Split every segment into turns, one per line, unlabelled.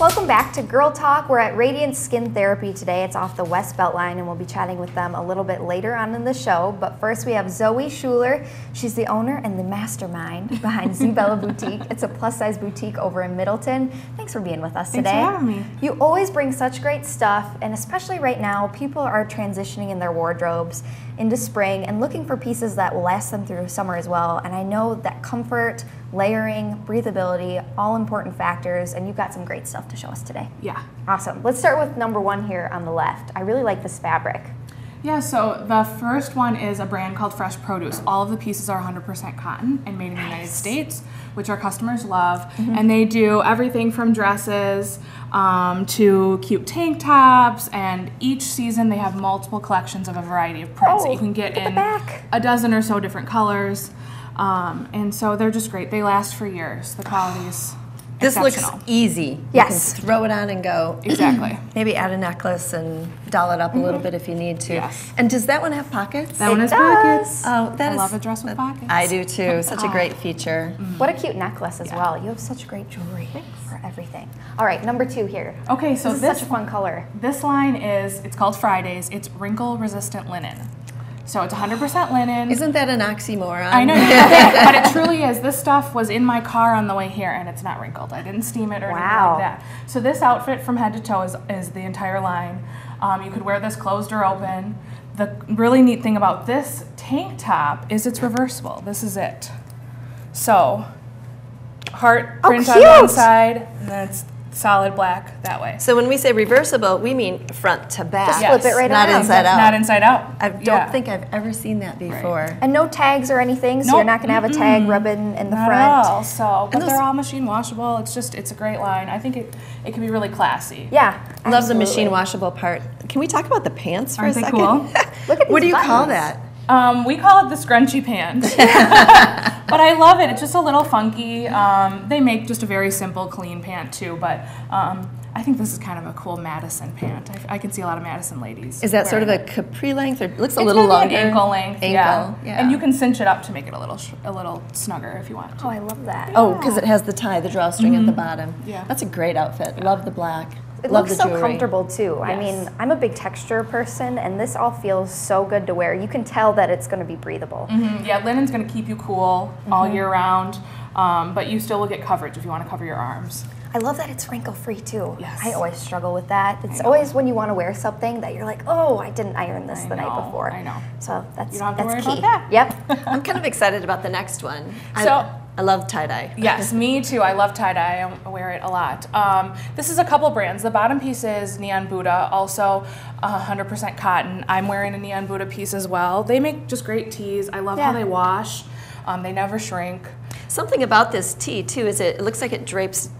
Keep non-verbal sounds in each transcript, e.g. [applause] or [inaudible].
Welcome back to Girl Talk. We're at Radiant Skin Therapy today. It's off the West Beltline, and we'll be chatting with them a little bit later on in the show. But first, we have Zoe Schuler. She's the owner and the mastermind [laughs] behind Zbella Boutique. It's a plus size boutique over in Middleton. Thanks for being with us
Thanks
today.
for having me.
You always bring such great stuff, and especially right now, people are transitioning in their wardrobes into spring and looking for pieces that will last them through summer as well. And I know that comfort, layering, breathability, all important factors, and you've got some great stuff to show us today.
Yeah.
Awesome. Let's start with number one here on the left. I really like this fabric.
Yeah, so the first one is a brand called Fresh Produce. All of the pieces are 100% cotton and made in the United States, which our customers love.
Mm-hmm.
And they do everything from dresses um, to cute tank tops. And each season they have multiple collections of a variety of prints that
Oh,
you can get
look at the
in
back.
a dozen or so different colors. Um, and so they're just great. They last for years. The quality is [sighs]
This looks easy.
Yes.
You can throw it on and go. [clears throat]
Exactly. [clears throat]
Maybe add a necklace and doll it up a little bit if you need to.
Yes.
And does that one have pockets?
That one
It
has pockets.
Oh, that
I
is-
love a dress with pockets.
I do too. Such a great feature.
What a cute necklace as well. You have such great jewelry for everything. All right, number two here.
Okay, so
this is
this
such a fun color.
This line is, it's called Fridays. It's wrinkle resistant linen. So it's 100% linen.
Isn't that an oxymoron?
I know but it [laughs] truly is. This stuff was in my car on the way here and it's not wrinkled. I didn't steam it or
Wow.
anything like that. So this outfit from head to toe is, is the entire line. Um, you could wear this closed or open. The really neat thing about this tank top is it's reversible. This is it. So heart
Oh,
print on one side and then it's solid black that way.
So when we say reversible, we mean front to back.
Just flip it right
Not
around.
inside out.
Not inside out.
I don't
Yeah.
think I've ever seen that before.
And no tags or anything, so
Nope.
you're not going to have a tag rubbing in the
Not
front.
at all. So, but
those-
they're all machine washable. It's just, it's a great line. I think it, it can be really classy.
Yeah.
Love the machine washable part. Can we talk about the pants for
Aren't
a
they
second?
cool? [laughs]
Look at these
what do
these
you call that?
Um, we call it the scrunchy pant, [laughs] but I love it. It's just a little funky. Um, they make just a very simple, clean pant too. But um, I think this is kind of a cool Madison pant. I, I can see a lot of Madison ladies.
Is that sort of a capri length or it looks a
It's
little
gonna be
longer?
an ankle length,
Ankle,
yeah.
yeah.
And you can cinch it up to make it a little sh- a little snugger if you want. To.
Oh, I love that.
Oh, because it has the tie, the drawstring at the bottom.
Yeah.
That's a great outfit. Love the black.
It
Love
looks so
jewelry.
comfortable too. I mean, I'm a big texture person, and this all feels so good to wear. You can tell that it's going to be breathable.
Mhm, Yeah, linen's going to keep you cool all year round, um, but you still will get coverage if you want to cover your arms.
I love that it's wrinkle free too.
Yes.
I always struggle with that. It's always when you want to wear something that you're like, oh, I didn't iron this
I
the night before.
I know.
So that's
You don't have to
that's
worry
key.
about that.
Yep. [laughs]
I'm kind of excited about the next one. I-
So-
I love tie dye. [laughs]
Yes, me too. I love tie dye. I wear it a lot. Um, this is a couple brands. The bottom piece is Neon Buddha, also 100% cotton. I'm wearing a Neon Buddha piece as well. They make just great tees. I love how they wash. Um, they never shrink.
Something about this tee too is it, it looks like it drapes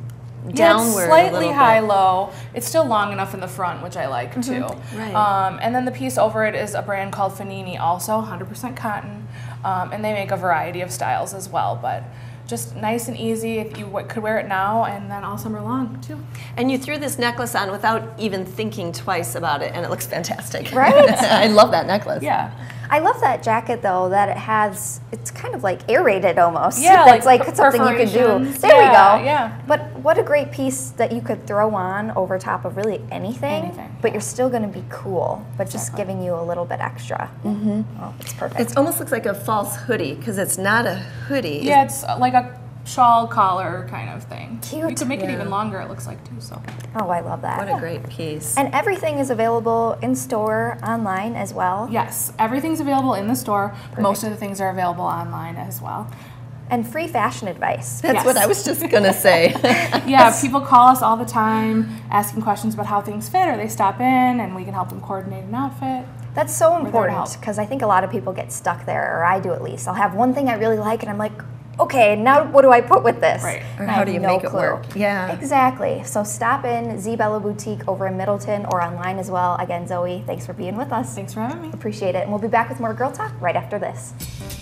Yeah,
downward
it's slightly high
bit.
low. It's still long enough in the front, which I like too.
Right.
Um, and then the piece over it is a brand called Fenini, also 100% cotton, um, and they make a variety of styles as well. But just nice and easy. If you w- could wear it now and then all summer long too.
And you threw this necklace on without even thinking twice about it, and it looks fantastic.
Right? [laughs]
I love that necklace.
Yeah.
I love that jacket though. That it has. It's kind of like aerated almost.
Yeah, [laughs]
That's
like
like, something you could do.
perforations.
There we go.
yeah.
But what a great piece that you could throw on over top of really anything.
Anything,
But you're still going to be cool, but just
Exactly.
giving you a little bit extra. Mm-hmm. Oh, it's perfect.
It almost looks like a false hoodie because it's not a hoodie.
Yeah, it's uh, like a shawl collar kind of thing. You
Cute.
could make it even longer. It looks like too. So
oh, I love that.
What a great piece.
And everything is available in store, online as well.
yes, everything's available in the store. Most of the things are available online as well.
And free fashion advice.
That's
yes.
what I was just gonna say. [laughs]
Yeah, people call us all the time asking questions about how things fit, or they stop in and we can help them coordinate an outfit.
That's so important because I think a lot of people get stuck there, or I do at least. I'll have one thing I really like, and I'm like, okay, now what do I put with this?
Right.
Or
And
how do you
no
make it
clue.
work? Yeah.
Exactly. So stop in Zbella Boutique over in Middleton or online as well. Again, Zoe, thanks for being with us.
Thanks for having me.
Appreciate it. And we'll be back with more Girl Talk right after this.